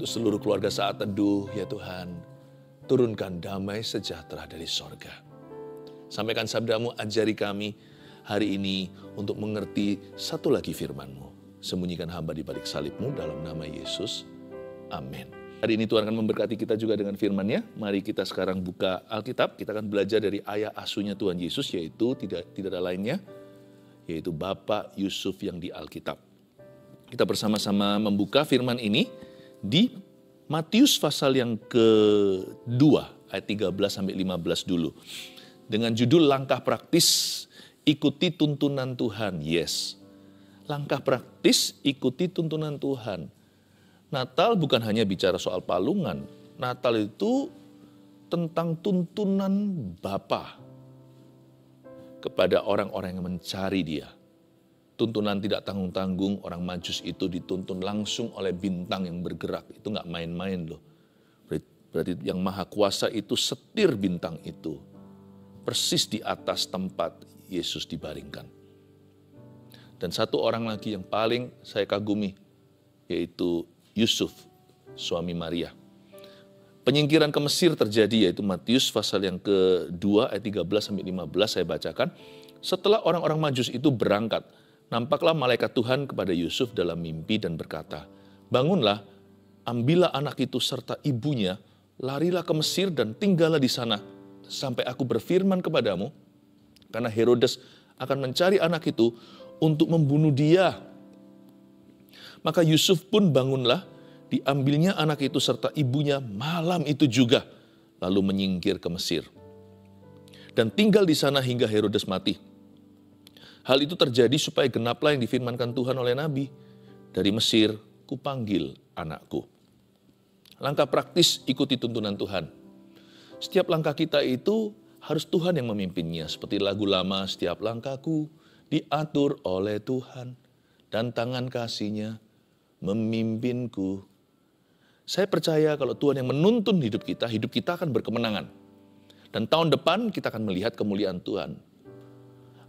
Untuk seluruh keluarga saat teduh, ya Tuhan, turunkan damai sejahtera dari sorga. Sampaikan sabdamu, ajari kami hari ini untuk mengerti satu lagi firmanmu. Sembunyikan hamba di balik salibmu dalam nama Yesus. Amin. Hari ini Tuhan akan memberkati kita juga dengan firman-Nya. Mari kita sekarang buka Alkitab. Kita akan belajar dari ayah asuhnya Tuhan Yesus, yaitu tidak tidak ada lainnya, yaitu Bapak Yusuf yang di Alkitab. Kita bersama-sama membuka firman ini di Matius pasal yang kedua, ayat 13 sampai 15 dulu. Dengan judul langkah praktis, ikuti tuntunan Tuhan. Yes. Langkah praktis, ikuti tuntunan Tuhan Natal bukan hanya bicara soal palungan. Natal itu tentang tuntunan Bapa kepada orang-orang yang mencari dia. Tuntunan tidak tanggung-tanggung, orang majus itu dituntun langsung oleh bintang yang bergerak. Itu nggak main-main loh. Berarti yang maha kuasa itu setir bintang itu. Persis di atas tempat Yesus dibaringkan. Dan satu orang lagi yang paling saya kagumi, yaitu Yusuf, suami Maria. Penyingkiran ke Mesir terjadi yaitu Matius pasal yang kedua ayat 13 sampai 15 saya bacakan. Setelah orang-orang Majus itu berangkat, nampaklah malaikat Tuhan kepada Yusuf dalam mimpi dan berkata, "Bangunlah, ambillah anak itu serta ibunya, larilah ke Mesir dan tinggallah di sana sampai aku berfirman kepadamu, karena Herodes akan mencari anak itu untuk membunuh dia maka Yusuf pun bangunlah, diambilnya anak itu serta ibunya malam itu juga, lalu menyingkir ke Mesir. Dan tinggal di sana hingga Herodes mati. Hal itu terjadi supaya genaplah yang difirmankan Tuhan oleh Nabi. Dari Mesir, kupanggil anakku. Langkah praktis ikuti tuntunan Tuhan. Setiap langkah kita itu harus Tuhan yang memimpinnya. Seperti lagu lama, setiap langkahku diatur oleh Tuhan. Dan tangan kasihnya memimpinku. Saya percaya kalau Tuhan yang menuntun hidup kita, hidup kita akan berkemenangan. Dan tahun depan kita akan melihat kemuliaan Tuhan.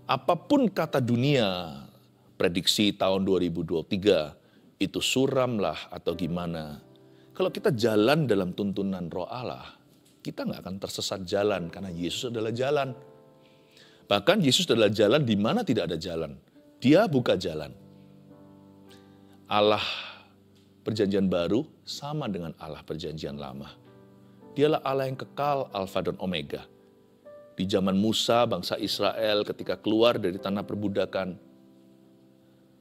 Apa pun kata dunia, prediksi tahun 2023, itu suramlah atau gimana. Kalau kita jalan dalam tuntunan roh Allah, kita nggak akan tersesat jalan karena Yesus adalah jalan. Bahkan Yesus adalah jalan di mana tidak ada jalan. Dia buka jalan. Allah perjanjian baru sama dengan Allah perjanjian lama. Dialah Allah yang kekal, Alfa dan Omega. Di zaman Musa, bangsa Israel ketika keluar dari tanah perbudakan,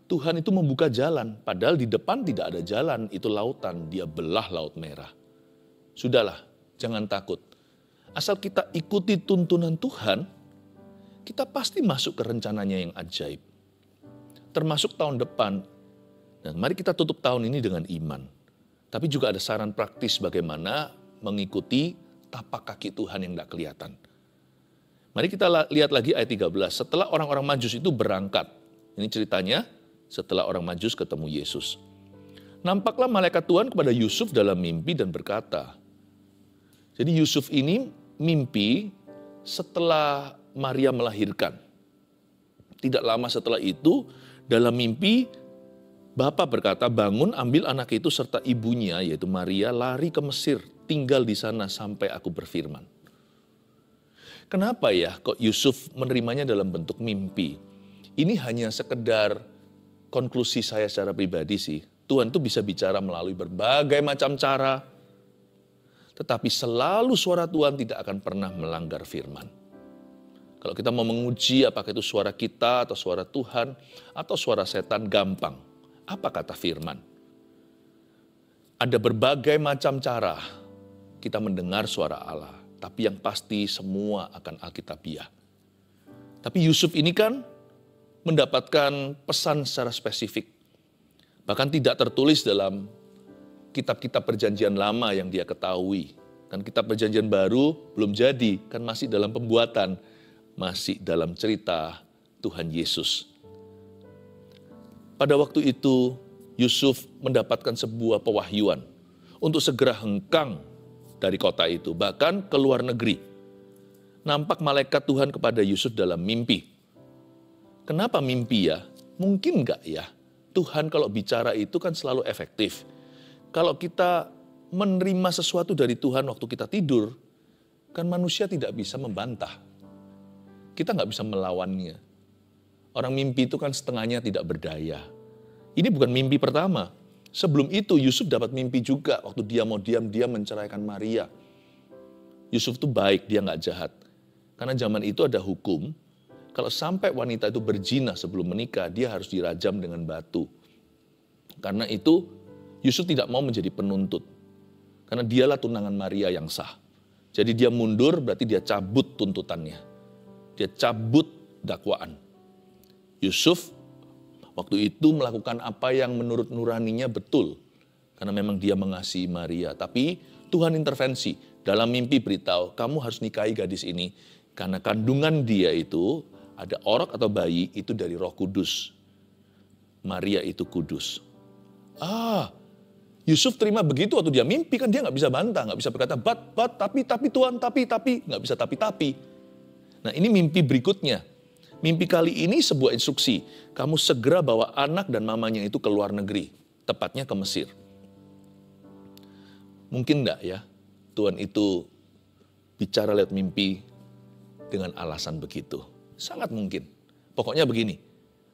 Tuhan itu membuka jalan, padahal di depan tidak ada jalan, itu lautan, dia belah laut merah. Sudahlah, jangan takut. Asal kita ikuti tuntunan Tuhan, kita pasti masuk ke rencananya yang ajaib. Termasuk tahun depan, dan mari kita tutup tahun ini dengan iman. Tapi juga ada saran praktis bagaimana mengikuti tapak kaki Tuhan yang tidak kelihatan. Mari kita lihat lagi ayat 13. Setelah orang-orang majus itu berangkat. Ini ceritanya setelah orang majus ketemu Yesus. Nampaklah malaikat Tuhan kepada Yusuf dalam mimpi dan berkata. Jadi Yusuf ini mimpi setelah Maria melahirkan. Tidak lama setelah itu dalam mimpi Bapak berkata, bangun ambil anak itu serta ibunya, yaitu Maria, lari ke Mesir, tinggal di sana sampai aku berfirman. Kenapa ya kok Yusuf menerimanya dalam bentuk mimpi? Ini hanya sekedar konklusi saya secara pribadi sih. Tuhan tuh bisa bicara melalui berbagai macam cara. Tetapi selalu suara Tuhan tidak akan pernah melanggar firman. Kalau kita mau menguji apakah itu suara kita atau suara Tuhan atau suara setan gampang apa kata firman? Ada berbagai macam cara kita mendengar suara Allah, tapi yang pasti semua akan Alkitabiah. Tapi Yusuf ini kan mendapatkan pesan secara spesifik. Bahkan tidak tertulis dalam kitab-kitab perjanjian lama yang dia ketahui. Dan kitab perjanjian baru belum jadi, kan masih dalam pembuatan. Masih dalam cerita Tuhan Yesus. Pada waktu itu Yusuf mendapatkan sebuah pewahyuan untuk segera hengkang dari kota itu, bahkan ke luar negeri. Nampak malaikat Tuhan kepada Yusuf dalam mimpi. Kenapa mimpi ya? Mungkin enggak ya? Tuhan kalau bicara itu kan selalu efektif. Kalau kita menerima sesuatu dari Tuhan waktu kita tidur, kan manusia tidak bisa membantah. Kita nggak bisa melawannya. Orang mimpi itu kan setengahnya tidak berdaya. Ini bukan mimpi pertama. Sebelum itu Yusuf dapat mimpi juga waktu dia mau diam-diam menceraikan Maria. Yusuf itu baik, dia nggak jahat. Karena zaman itu ada hukum, kalau sampai wanita itu berzina sebelum menikah, dia harus dirajam dengan batu. Karena itu Yusuf tidak mau menjadi penuntut. Karena dialah tunangan Maria yang sah. Jadi dia mundur berarti dia cabut tuntutannya. Dia cabut dakwaan. Yusuf waktu itu melakukan apa yang menurut nuraninya betul. Karena memang dia mengasihi Maria. Tapi Tuhan intervensi. Dalam mimpi beritahu, kamu harus nikahi gadis ini. Karena kandungan dia itu, ada orok atau bayi, itu dari roh kudus. Maria itu kudus. Ah, Yusuf terima begitu waktu dia mimpi kan dia nggak bisa bantah, nggak bisa berkata but, but, tapi, tapi Tuhan, tapi, tapi, nggak bisa tapi, tapi. Nah ini mimpi berikutnya. Mimpi kali ini sebuah instruksi. Kamu segera bawa anak dan mamanya itu ke luar negeri. Tepatnya ke Mesir. Mungkin enggak ya Tuhan itu bicara lewat mimpi dengan alasan begitu. Sangat mungkin. Pokoknya begini.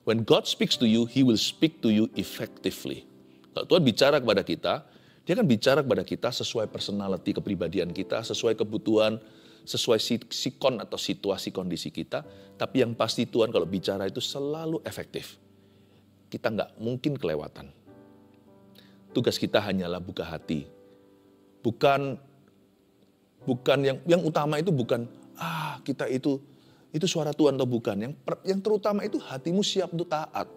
When God speaks to you, He will speak to you effectively. Kalau Tuhan bicara kepada kita, dia akan bicara kepada kita sesuai personality kepribadian kita, sesuai kebutuhan, sesuai sikon atau situasi kondisi kita. Tapi yang pasti Tuhan kalau bicara itu selalu efektif. Kita nggak mungkin kelewatan. Tugas kita hanyalah buka hati. Bukan bukan yang yang utama itu bukan ah kita itu itu suara Tuhan atau bukan. Yang yang terutama itu hatimu siap untuk taat.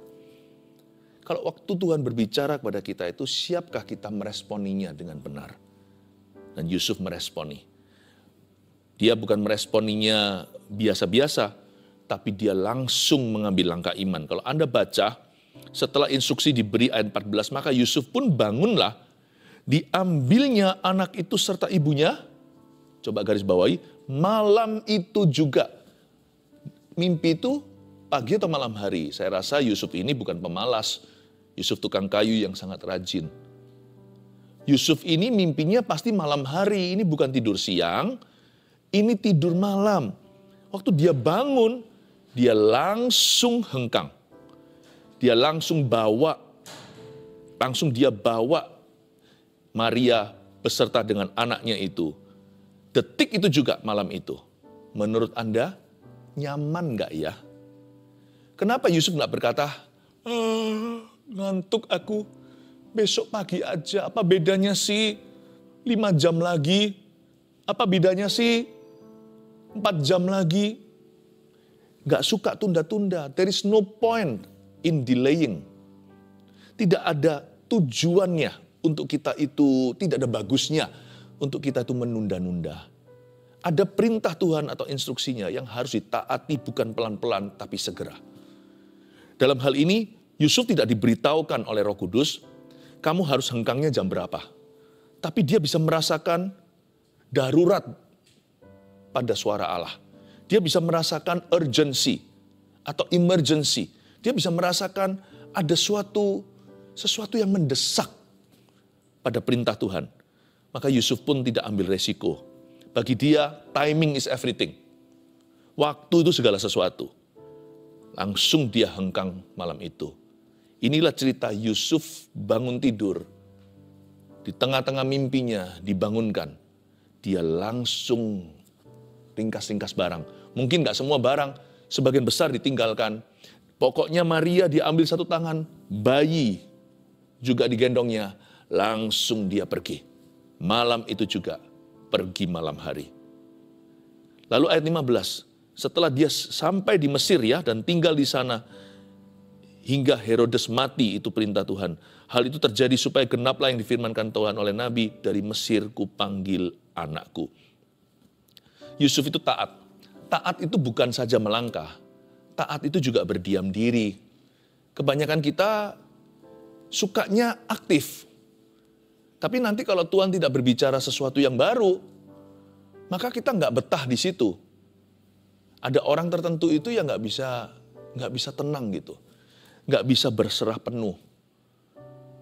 Kalau waktu Tuhan berbicara kepada kita itu siapkah kita meresponinya dengan benar? Dan Yusuf meresponi. Dia bukan meresponinya biasa-biasa, tapi dia langsung mengambil langkah iman. Kalau Anda baca, setelah instruksi diberi ayat 14, maka Yusuf pun bangunlah, diambilnya anak itu serta ibunya, coba garis bawahi, malam itu juga. Mimpi itu pagi atau malam hari. Saya rasa Yusuf ini bukan pemalas. Yusuf tukang kayu yang sangat rajin. Yusuf ini mimpinya pasti malam hari, ini bukan tidur siang, ini tidur malam. Waktu dia bangun, dia langsung hengkang. Dia langsung bawa, langsung dia bawa Maria beserta dengan anaknya itu. Detik itu juga malam itu. Menurut Anda, nyaman gak ya? Kenapa Yusuf gak berkata, ah, ngantuk aku, besok pagi aja, apa bedanya sih? Lima jam lagi, apa bedanya sih? Empat jam lagi. Gak suka tunda-tunda. There is no point in delaying. Tidak ada tujuannya untuk kita itu, tidak ada bagusnya untuk kita itu menunda-nunda. Ada perintah Tuhan atau instruksinya yang harus ditaati bukan pelan-pelan tapi segera. Dalam hal ini, Yusuf tidak diberitahukan oleh roh kudus, kamu harus hengkangnya jam berapa. Tapi dia bisa merasakan darurat pada suara Allah. Dia bisa merasakan urgency atau emergency. Dia bisa merasakan ada suatu sesuatu yang mendesak pada perintah Tuhan. Maka Yusuf pun tidak ambil resiko. Bagi dia, timing is everything. Waktu itu segala sesuatu. Langsung dia hengkang malam itu. Inilah cerita Yusuf bangun tidur. Di tengah-tengah mimpinya dibangunkan. Dia langsung ringkas-ringkas barang. Mungkin nggak semua barang, sebagian besar ditinggalkan. Pokoknya Maria diambil satu tangan, bayi juga digendongnya, langsung dia pergi. Malam itu juga pergi malam hari. Lalu ayat 15, setelah dia sampai di Mesir ya dan tinggal di sana hingga Herodes mati itu perintah Tuhan. Hal itu terjadi supaya genaplah yang difirmankan Tuhan oleh Nabi dari Mesir kupanggil anakku. Yusuf itu taat. Taat itu bukan saja melangkah, taat itu juga berdiam diri. Kebanyakan kita sukanya aktif. Tapi nanti kalau Tuhan tidak berbicara sesuatu yang baru, maka kita nggak betah di situ. Ada orang tertentu itu yang nggak bisa nggak bisa tenang gitu, nggak bisa berserah penuh.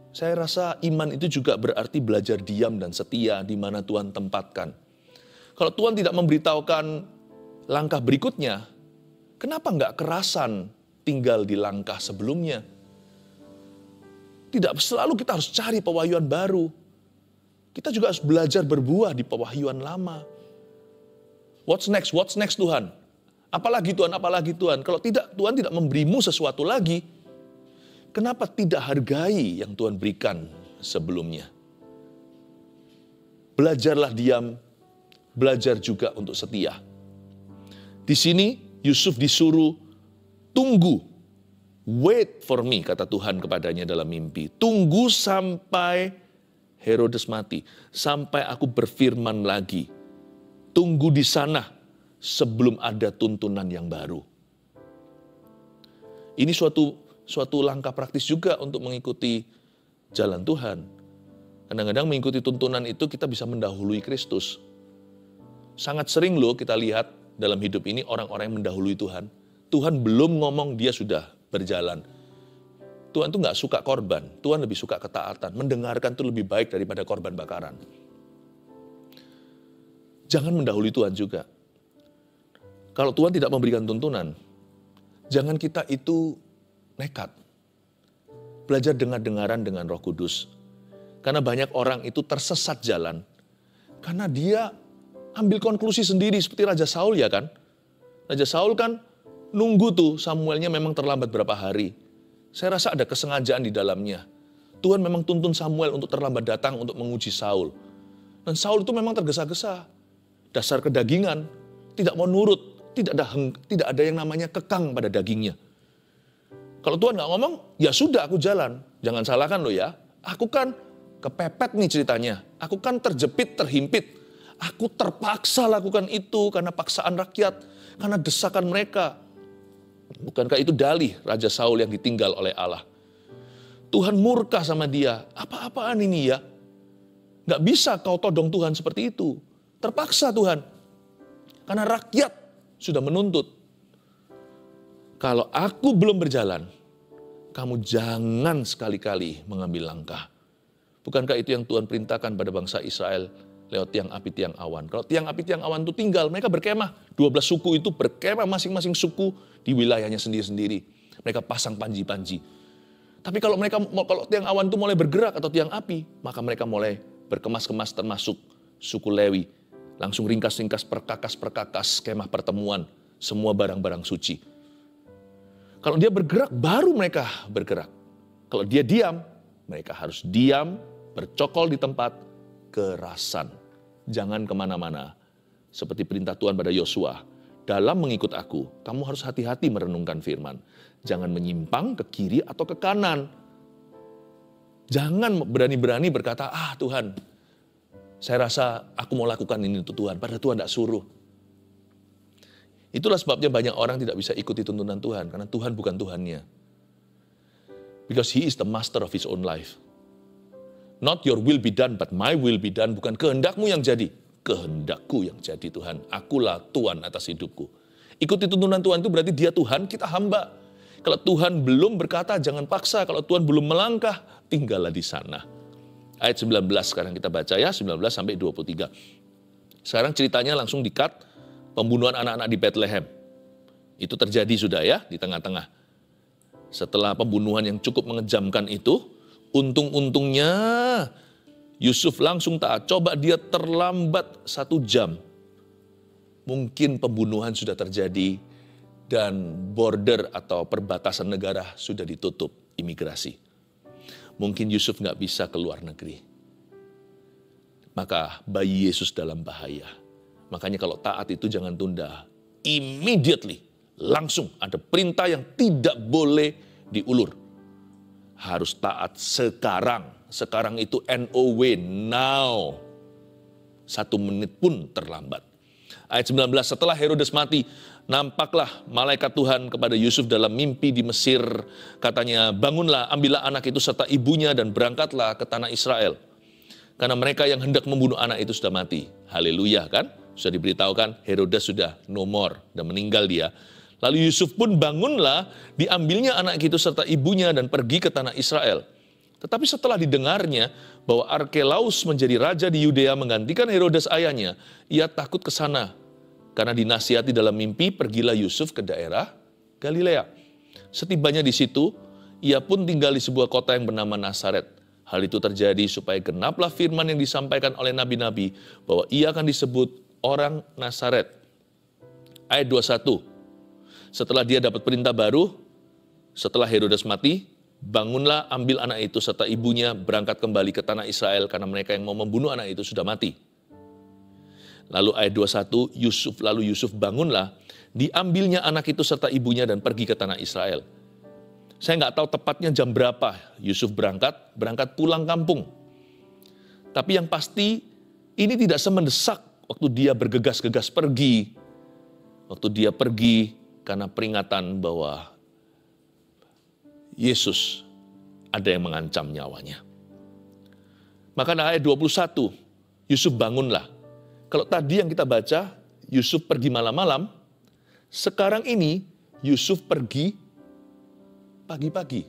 Saya rasa iman itu juga berarti belajar diam dan setia di mana Tuhan tempatkan. Kalau Tuhan tidak memberitahukan langkah berikutnya, kenapa nggak kerasan tinggal di langkah sebelumnya? Tidak selalu kita harus cari pewahyuan baru. Kita juga harus belajar berbuah di pewahyuan lama. What's next? What's next Tuhan? Apalagi Tuhan, apalagi Tuhan. Kalau tidak, Tuhan tidak memberimu sesuatu lagi. Kenapa tidak hargai yang Tuhan berikan sebelumnya? Belajarlah diam, belajar juga untuk setia. Di sini Yusuf disuruh tunggu. Wait for me, kata Tuhan kepadanya dalam mimpi. Tunggu sampai Herodes mati. Sampai aku berfirman lagi. Tunggu di sana sebelum ada tuntunan yang baru. Ini suatu suatu langkah praktis juga untuk mengikuti jalan Tuhan. Kadang-kadang mengikuti tuntunan itu kita bisa mendahului Kristus. Sangat sering loh kita lihat dalam hidup ini orang-orang yang mendahului Tuhan. Tuhan belum ngomong dia sudah berjalan Tuhan tuh nggak suka korban, Tuhan lebih suka ketaatan. Mendengarkan itu lebih baik daripada korban bakaran. Jangan mendahului Tuhan juga. Kalau Tuhan tidak memberikan tuntunan, jangan kita itu nekat. Belajar dengar-dengaran dengan roh kudus. Karena banyak orang itu tersesat jalan. Karena dia ambil konklusi sendiri seperti Raja Saul ya kan. Raja Saul kan nunggu tuh Samuelnya memang terlambat berapa hari saya rasa ada kesengajaan di dalamnya. Tuhan memang tuntun Samuel untuk terlambat datang untuk menguji Saul. Dan Saul itu memang tergesa-gesa. Dasar kedagingan, tidak mau nurut, tidak ada tidak ada yang namanya kekang pada dagingnya. Kalau Tuhan nggak ngomong, ya sudah aku jalan. Jangan salahkan lo ya. Aku kan kepepet nih ceritanya. Aku kan terjepit, terhimpit. Aku terpaksa lakukan itu karena paksaan rakyat, karena desakan mereka. Bukankah itu dalih Raja Saul yang ditinggal oleh Allah? Tuhan murka sama dia. Apa-apaan ini ya? Gak bisa kau todong Tuhan seperti itu. Terpaksa Tuhan. Karena rakyat sudah menuntut. Kalau aku belum berjalan, kamu jangan sekali-kali mengambil langkah. Bukankah itu yang Tuhan perintahkan pada bangsa Israel lewat tiang api tiang awan. Kalau tiang api tiang awan itu tinggal, mereka berkemah. 12 suku itu berkemah masing-masing suku di wilayahnya sendiri-sendiri. Mereka pasang panji-panji. Tapi kalau mereka kalau tiang awan itu mulai bergerak atau tiang api, maka mereka mulai berkemas-kemas termasuk suku Lewi. Langsung ringkas-ringkas perkakas-perkakas kemah pertemuan, semua barang-barang suci. Kalau dia bergerak, baru mereka bergerak. Kalau dia diam, mereka harus diam, bercokol di tempat, kekerasan. Jangan ke mana-mana. Seperti perintah Tuhan pada Yosua. Dalam mengikut aku, kamu harus hati-hati merenungkan firman. Jangan menyimpang ke kiri atau ke kanan. Jangan berani-berani berkata, ah Tuhan, saya rasa aku mau lakukan ini untuk Tuhan. Padahal Tuhan tidak suruh. Itulah sebabnya banyak orang tidak bisa ikuti tuntunan Tuhan. Karena Tuhan bukan Tuhannya. Because he is the master of his own life. Not your will be done, but my will be done. Bukan kehendakmu yang jadi, kehendakku yang jadi Tuhan. Akulah Tuhan atas hidupku. Ikuti tuntunan Tuhan itu berarti dia Tuhan, kita hamba. Kalau Tuhan belum berkata, jangan paksa. Kalau Tuhan belum melangkah, tinggallah di sana. Ayat 19 sekarang kita baca ya, 19 sampai 23. Sekarang ceritanya langsung dikat pembunuhan anak-anak di Bethlehem. Itu terjadi sudah ya, di tengah-tengah. Setelah pembunuhan yang cukup mengejamkan itu, Untung-untungnya Yusuf langsung taat. Coba dia terlambat satu jam. Mungkin pembunuhan sudah terjadi dan border atau perbatasan negara sudah ditutup imigrasi. Mungkin Yusuf nggak bisa ke luar negeri. Maka bayi Yesus dalam bahaya. Makanya kalau taat itu jangan tunda. Immediately, langsung ada perintah yang tidak boleh diulur harus taat sekarang. Sekarang itu NOW, now. Satu menit pun terlambat. Ayat 19, setelah Herodes mati, nampaklah malaikat Tuhan kepada Yusuf dalam mimpi di Mesir. Katanya, bangunlah, ambillah anak itu serta ibunya dan berangkatlah ke tanah Israel. Karena mereka yang hendak membunuh anak itu sudah mati. Haleluya kan? Sudah diberitahukan Herodes sudah no more dan meninggal dia. Lalu Yusuf pun bangunlah, diambilnya anak itu serta ibunya dan pergi ke tanah Israel. Tetapi setelah didengarnya bahwa Arkelaus menjadi raja di Yudea menggantikan Herodes ayahnya, ia takut ke sana. Karena dinasihati dalam mimpi, pergilah Yusuf ke daerah Galilea. Setibanya di situ, ia pun tinggal di sebuah kota yang bernama Nazaret. Hal itu terjadi supaya genaplah firman yang disampaikan oleh nabi-nabi bahwa ia akan disebut orang Nazaret. Ayat 21. Setelah dia dapat perintah baru, setelah Herodes mati, bangunlah ambil anak itu serta ibunya berangkat kembali ke tanah Israel karena mereka yang mau membunuh anak itu sudah mati. Lalu ayat 21, Yusuf lalu Yusuf bangunlah, diambilnya anak itu serta ibunya dan pergi ke tanah Israel. Saya nggak tahu tepatnya jam berapa Yusuf berangkat, berangkat pulang kampung. Tapi yang pasti ini tidak semendesak waktu dia bergegas-gegas pergi. Waktu dia pergi karena peringatan bahwa Yesus ada yang mengancam nyawanya. Maka ayat 21, Yusuf bangunlah. Kalau tadi yang kita baca, Yusuf pergi malam-malam, sekarang ini Yusuf pergi pagi-pagi.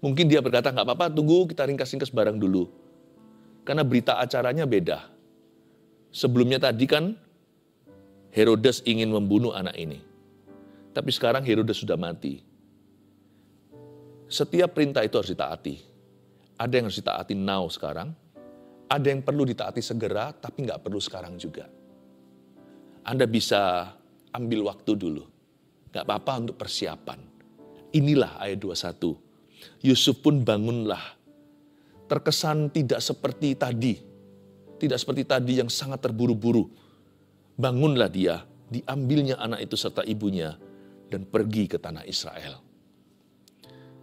Mungkin dia berkata, nggak apa-apa, tunggu kita ringkas-ringkas barang dulu. Karena berita acaranya beda. Sebelumnya tadi kan Herodes ingin membunuh anak ini. Tapi sekarang Herodes sudah mati. Setiap perintah itu harus ditaati. Ada yang harus ditaati now sekarang, ada yang perlu ditaati segera, tapi nggak perlu sekarang juga. Anda bisa ambil waktu dulu. Nggak apa-apa untuk persiapan. Inilah ayat 21. Yusuf pun bangunlah. Terkesan tidak seperti tadi. Tidak seperti tadi yang sangat terburu-buru. Bangunlah dia, diambilnya anak itu serta ibunya, dan pergi ke tanah Israel.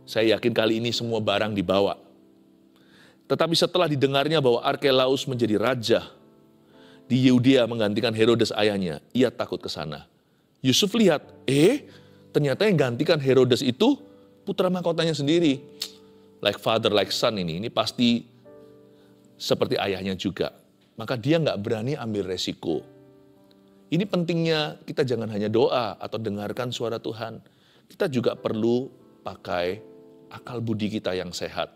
Saya yakin kali ini semua barang dibawa. Tetapi setelah didengarnya bahwa Arkelaus menjadi raja di Yudea menggantikan Herodes ayahnya, ia takut ke sana. Yusuf lihat, eh ternyata yang gantikan Herodes itu putra mahkotanya sendiri. Like father, like son ini, ini pasti seperti ayahnya juga. Maka dia nggak berani ambil resiko. Ini pentingnya kita jangan hanya doa atau dengarkan suara Tuhan. Kita juga perlu pakai akal budi kita yang sehat.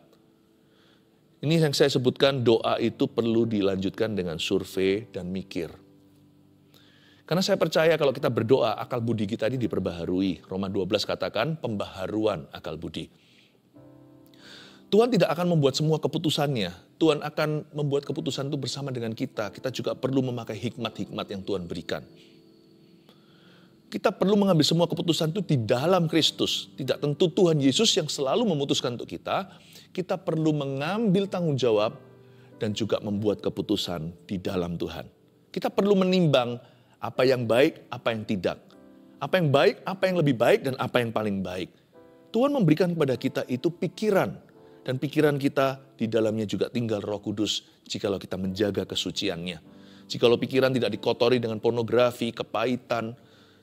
Ini yang saya sebutkan doa itu perlu dilanjutkan dengan survei dan mikir. Karena saya percaya kalau kita berdoa, akal budi kita ini diperbaharui. Roma 12 katakan pembaharuan akal budi. Tuhan tidak akan membuat semua keputusannya. Tuhan akan membuat keputusan itu bersama dengan kita. Kita juga perlu memakai hikmat-hikmat yang Tuhan berikan. Kita perlu mengambil semua keputusan itu di dalam Kristus. Tidak tentu Tuhan Yesus yang selalu memutuskan untuk kita. Kita perlu mengambil tanggung jawab dan juga membuat keputusan di dalam Tuhan. Kita perlu menimbang apa yang baik, apa yang tidak. Apa yang baik, apa yang lebih baik, dan apa yang paling baik. Tuhan memberikan kepada kita itu pikiran. Dan pikiran kita di dalamnya juga tinggal roh kudus jikalau kita menjaga kesuciannya. Jikalau pikiran tidak dikotori dengan pornografi, kepahitan,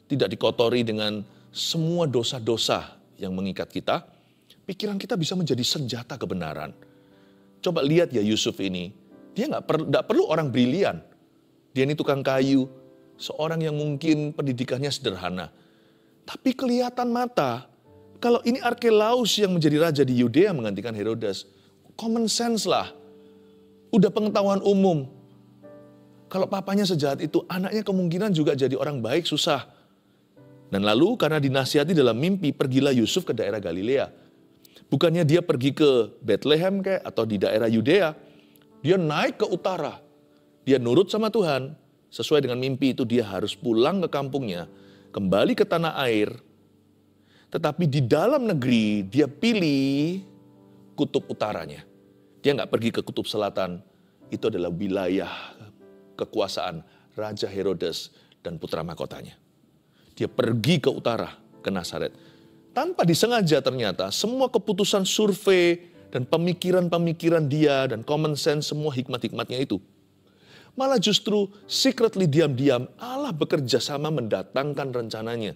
tidak dikotori dengan semua dosa-dosa yang mengikat kita, pikiran kita bisa menjadi senjata kebenaran. Coba lihat ya Yusuf ini, dia nggak per, perlu orang brilian. Dia ini tukang kayu, seorang yang mungkin pendidikannya sederhana. Tapi kelihatan mata, kalau ini Arkelaus yang menjadi raja di Yudea menggantikan Herodes, common sense lah. Udah pengetahuan umum. Kalau papanya sejahat itu, anaknya kemungkinan juga jadi orang baik susah. Dan lalu karena dinasihati dalam mimpi, pergilah Yusuf ke daerah Galilea. Bukannya dia pergi ke Bethlehem kayak atau di daerah Yudea. Dia naik ke utara. Dia nurut sama Tuhan. Sesuai dengan mimpi itu dia harus pulang ke kampungnya. Kembali ke tanah air. Tetapi di dalam negeri dia pilih kutub utaranya. Dia nggak pergi ke kutub selatan. Itu adalah wilayah kekuasaan Raja Herodes dan putra mahkotanya. Dia pergi ke utara, ke Nazaret. Tanpa disengaja ternyata semua keputusan survei dan pemikiran-pemikiran dia dan common sense semua hikmat-hikmatnya itu. Malah justru secretly diam-diam Allah bekerja sama mendatangkan rencananya.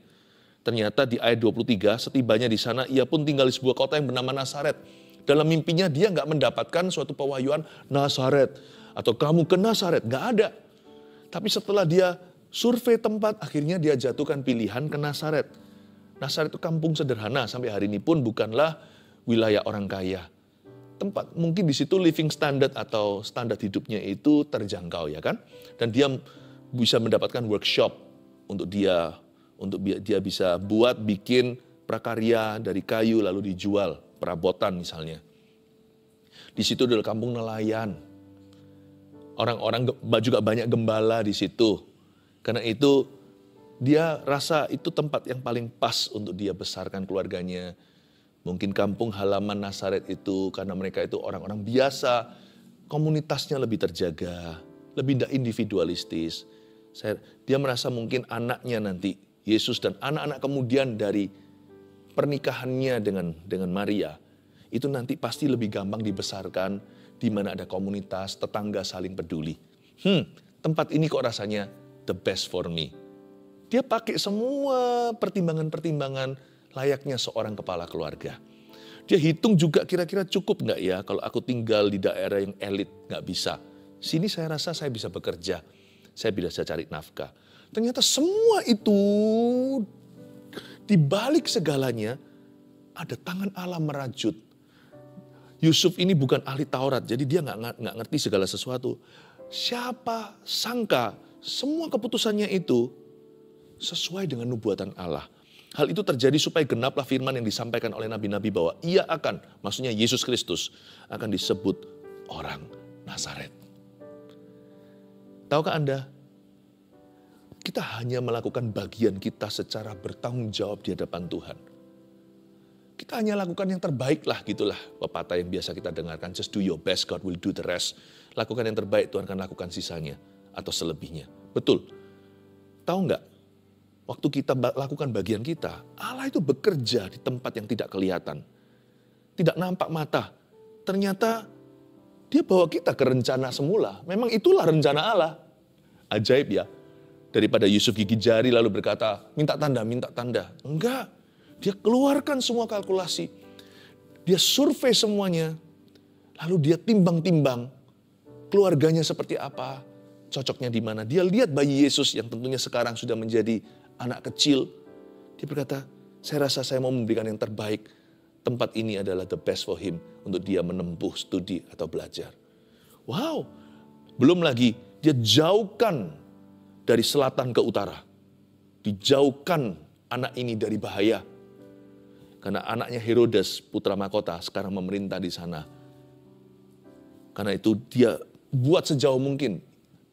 Ternyata di ayat 23 setibanya di sana ia pun tinggal di sebuah kota yang bernama Nazaret. Dalam mimpinya dia nggak mendapatkan suatu pewahyuan Nazaret atau kamu ke Nazaret, nggak ada. Tapi setelah dia survei tempat, akhirnya dia jatuhkan pilihan ke Nasaret. Nasaret itu kampung sederhana, sampai hari ini pun bukanlah wilayah orang kaya. tempat mungkin di situ living standard atau standar hidupnya itu terjangkau ya kan dan dia bisa mendapatkan workshop untuk dia untuk dia bisa buat bikin prakarya dari kayu lalu dijual perabotan misalnya. Di situ adalah kampung nelayan. Orang-orang juga banyak gembala di situ. Karena itu dia rasa itu tempat yang paling pas untuk dia besarkan keluarganya. Mungkin kampung halaman Nasaret itu karena mereka itu orang-orang biasa, komunitasnya lebih terjaga, lebih tidak individualistis. Saya, dia merasa mungkin anaknya nanti Yesus dan anak-anak kemudian dari pernikahannya dengan dengan Maria itu nanti pasti lebih gampang dibesarkan di mana ada komunitas tetangga saling peduli. Hmm, tempat ini kok rasanya the best for me. Dia pakai semua pertimbangan-pertimbangan layaknya seorang kepala keluarga. Dia hitung juga kira-kira cukup nggak ya kalau aku tinggal di daerah yang elit, nggak bisa. Sini saya rasa saya bisa bekerja, saya bisa cari nafkah. Ternyata semua itu di balik segalanya ada tangan Allah merajut. Yusuf ini bukan ahli Taurat, jadi dia nggak nggak ngerti segala sesuatu. Siapa sangka semua keputusannya itu sesuai dengan nubuatan Allah. Hal itu terjadi supaya genaplah firman yang disampaikan oleh nabi-nabi bahwa ia akan, maksudnya Yesus Kristus, akan disebut orang Nazaret. Tahukah Anda, kita hanya melakukan bagian kita secara bertanggung jawab di hadapan Tuhan. Kita hanya lakukan yang terbaik lah gitulah pepatah yang biasa kita dengarkan. Just do your best, God will do the rest. Lakukan yang terbaik, Tuhan akan lakukan sisanya atau selebihnya. Betul. Tahu nggak, waktu kita lakukan bagian kita, Allah itu bekerja di tempat yang tidak kelihatan. Tidak nampak mata. Ternyata dia bawa kita ke rencana semula. Memang itulah rencana Allah. Ajaib ya. Daripada Yusuf gigi jari lalu berkata, minta tanda, minta tanda. Enggak. Dia keluarkan semua kalkulasi. Dia survei semuanya. Lalu dia timbang-timbang. Keluarganya seperti apa. Cocoknya di mana. Dia lihat bayi Yesus yang tentunya sekarang sudah menjadi anak kecil. Dia berkata, saya rasa saya mau memberikan yang terbaik. Tempat ini adalah the best for him untuk dia menempuh studi atau belajar. Wow, belum lagi dia jauhkan dari selatan ke utara. Dijauhkan anak ini dari bahaya. Karena anaknya Herodes, putra mahkota, sekarang memerintah di sana. Karena itu dia buat sejauh mungkin.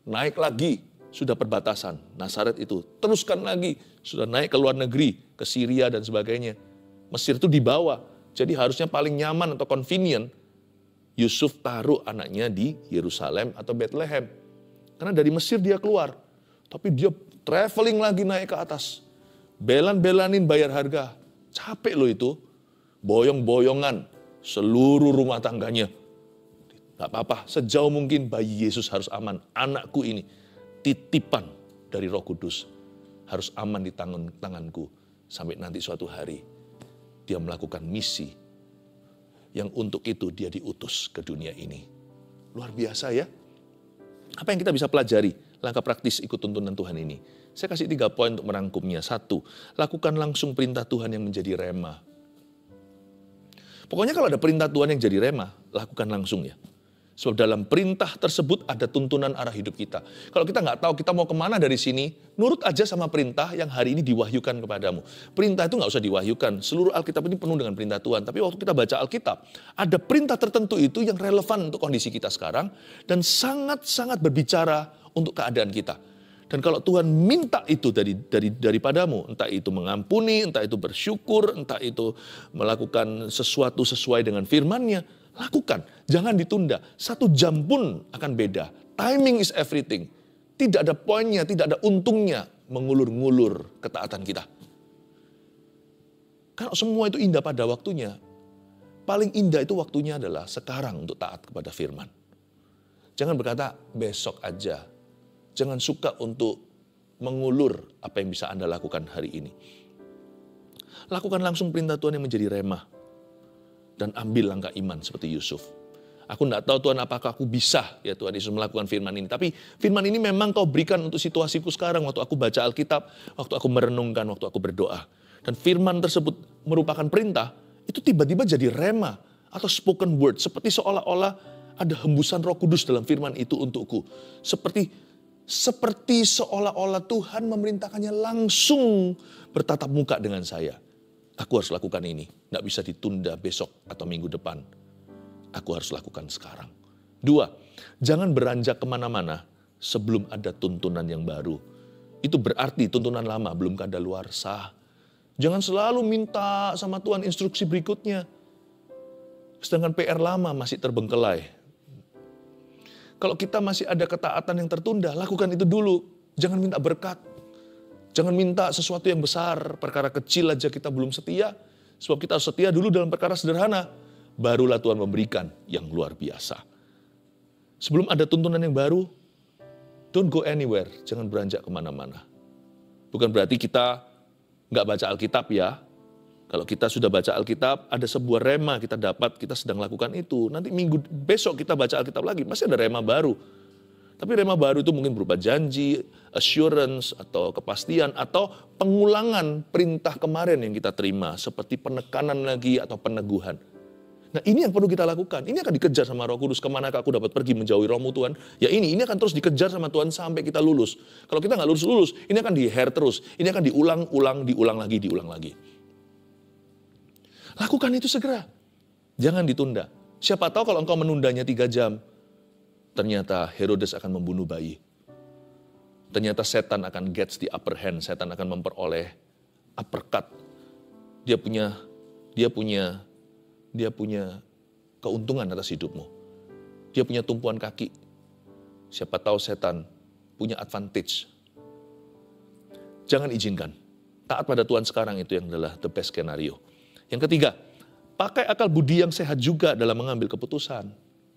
Naik lagi sudah perbatasan. Nasaret itu teruskan lagi, sudah naik ke luar negeri, ke Syria dan sebagainya. Mesir itu dibawa. Jadi harusnya paling nyaman atau convenient Yusuf taruh anaknya di Yerusalem atau Bethlehem. Karena dari Mesir dia keluar. Tapi dia traveling lagi naik ke atas. Belan-belanin bayar harga. Capek loh itu. Boyong-boyongan seluruh rumah tangganya. Gak apa-apa, sejauh mungkin bayi Yesus harus aman. Anakku ini titipan dari roh kudus harus aman di tangan tanganku sampai nanti suatu hari dia melakukan misi yang untuk itu dia diutus ke dunia ini. Luar biasa ya. Apa yang kita bisa pelajari langkah praktis ikut tuntunan Tuhan ini? Saya kasih tiga poin untuk merangkumnya. Satu, lakukan langsung perintah Tuhan yang menjadi rema. Pokoknya kalau ada perintah Tuhan yang jadi rema, lakukan langsung ya. Sebab dalam perintah tersebut ada tuntunan arah hidup kita. Kalau kita nggak tahu kita mau ke mana dari sini, nurut aja sama perintah yang hari ini diwahyukan kepadamu. Perintah itu nggak usah diwahyukan. Seluruh Alkitab ini penuh dengan perintah Tuhan. Tapi waktu kita baca Alkitab, ada perintah tertentu itu yang relevan untuk kondisi kita sekarang dan sangat-sangat berbicara untuk keadaan kita. Dan kalau Tuhan minta itu dari dari daripadamu, entah itu mengampuni, entah itu bersyukur, entah itu melakukan sesuatu sesuai dengan firman-Nya, Lakukan, jangan ditunda. Satu jam pun akan beda. Timing is everything. Tidak ada poinnya, tidak ada untungnya mengulur-ngulur ketaatan kita. Kalau semua itu indah pada waktunya, paling indah itu waktunya adalah sekarang untuk taat kepada firman. Jangan berkata besok aja. Jangan suka untuk mengulur apa yang bisa Anda lakukan hari ini. Lakukan langsung perintah Tuhan yang menjadi remah dan ambil langkah iman seperti Yusuf. Aku tidak tahu Tuhan apakah aku bisa ya Tuhan Yesus melakukan firman ini. Tapi firman ini memang kau berikan untuk situasiku sekarang waktu aku baca Alkitab, waktu aku merenungkan, waktu aku berdoa. Dan firman tersebut merupakan perintah, itu tiba-tiba jadi rema. atau spoken word seperti seolah-olah ada hembusan Roh Kudus dalam firman itu untukku. Seperti seperti seolah-olah Tuhan memerintahkannya langsung bertatap muka dengan saya. Aku harus lakukan ini, tidak bisa ditunda besok atau minggu depan. Aku harus lakukan sekarang. Dua, jangan beranjak ke mana-mana sebelum ada tuntunan yang baru. Itu berarti tuntunan lama belum kada luar sah. Jangan selalu minta sama Tuhan instruksi berikutnya. Sedangkan PR lama masih terbengkelai. Kalau kita masih ada ketaatan yang tertunda, lakukan itu dulu. Jangan minta berkat. Jangan minta sesuatu yang besar, perkara kecil aja kita belum setia. Sebab kita harus setia dulu dalam perkara sederhana. Barulah Tuhan memberikan yang luar biasa. Sebelum ada tuntunan yang baru, don't go anywhere. Jangan beranjak ke mana-mana. Bukan berarti kita nggak baca Alkitab ya. Kalau kita sudah baca Alkitab, ada sebuah rema kita dapat, kita sedang lakukan itu. Nanti minggu besok kita baca Alkitab lagi, masih ada rema baru. Tapi rema baru itu mungkin berupa janji, assurance, atau kepastian, atau pengulangan perintah kemarin yang kita terima, seperti penekanan lagi atau peneguhan. Nah ini yang perlu kita lakukan. Ini akan dikejar sama roh kudus. Ke mana aku dapat pergi menjauhi rohmu Tuhan? Ya ini, ini akan terus dikejar sama Tuhan sampai kita lulus. Kalau kita nggak lulus-lulus, ini akan diher terus. Ini akan diulang-ulang, diulang lagi, diulang lagi. Lakukan itu segera. Jangan ditunda. Siapa tahu kalau engkau menundanya tiga jam, ternyata Herodes akan membunuh bayi. Ternyata setan akan gets the upper hand, setan akan memperoleh uppercut. Dia punya dia punya dia punya keuntungan atas hidupmu. Dia punya tumpuan kaki. Siapa tahu setan punya advantage. Jangan izinkan. Taat pada Tuhan sekarang itu yang adalah the best scenario. Yang ketiga, pakai akal budi yang sehat juga dalam mengambil keputusan.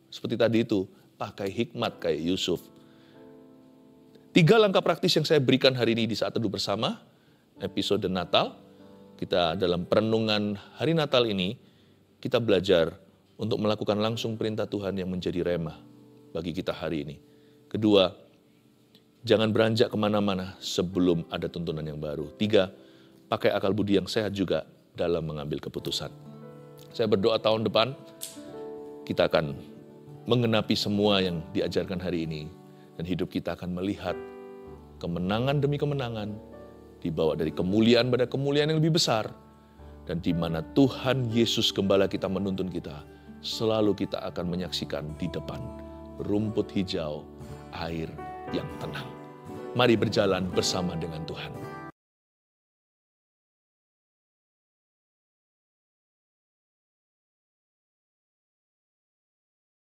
Seperti tadi itu, pakai hikmat kayak Yusuf. Tiga langkah praktis yang saya berikan hari ini di saat teduh bersama, episode Natal. Kita dalam perenungan hari Natal ini, kita belajar untuk melakukan langsung perintah Tuhan yang menjadi remah bagi kita hari ini. Kedua, jangan beranjak ke mana-mana sebelum ada tuntunan yang baru. Tiga, pakai akal budi yang sehat juga dalam mengambil keputusan. Saya berdoa tahun depan kita akan mengenapi semua yang diajarkan hari ini dan hidup kita akan melihat kemenangan demi kemenangan dibawa dari kemuliaan pada kemuliaan yang lebih besar dan di mana Tuhan Yesus gembala kita menuntun kita selalu kita akan menyaksikan di depan rumput hijau air yang tenang. Mari berjalan bersama dengan Tuhan.